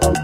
Oh.